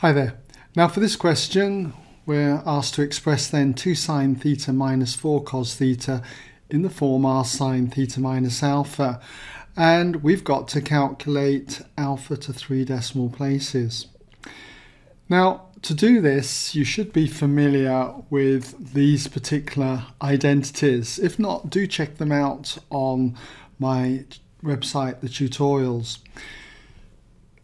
Hi there. Now for this question, we're asked to express then 2 sine theta minus 4 cos theta in the form r sine theta minus alpha. And we've got to calculate alpha to three decimal places. Now, to do this, you should be familiar with these particular identities. If not, do check them out on my website, the tutorials.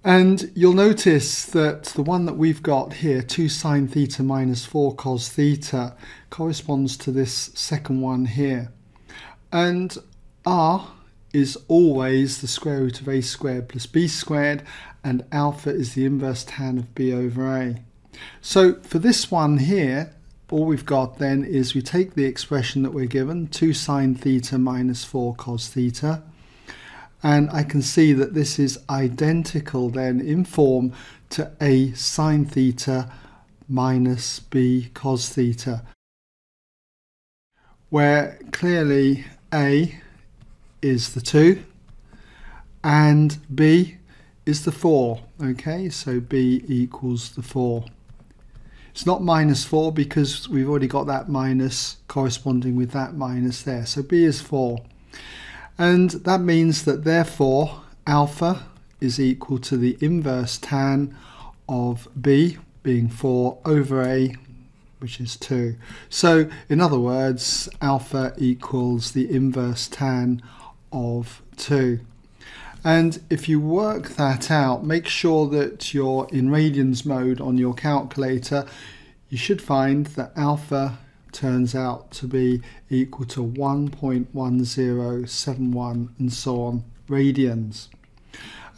And you'll notice that the one that we've got here, 2 sine theta minus 4 cos theta, corresponds to this second one here. And r is always the square root of a squared plus b squared, and alpha is the inverse tan of b over a. So for this one here, all we've got then is we take the expression that we're given, 2 sine theta minus 4 cos theta, and I can see that this is identical then in form to a sine theta minus b cos theta where clearly a is the 2 and b is the 4 okay so b equals the 4 it's not minus 4 because we've already got that minus corresponding with that minus there. So b is 4 and that means that therefore alpha is equal to the inverse tan of b being 4 over a which is 2. So in other words alpha equals the inverse tan of 2. And if you work that out, make sure that you're in radians mode on your calculator. You should find that alpha turns out to be equal to 1.1071 and so on radians.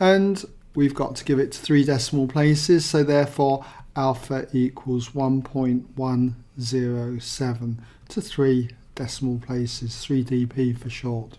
And we've got to give it to three decimal places, so therefore alpha equals 1.107 to three decimal places, 3 dp for short.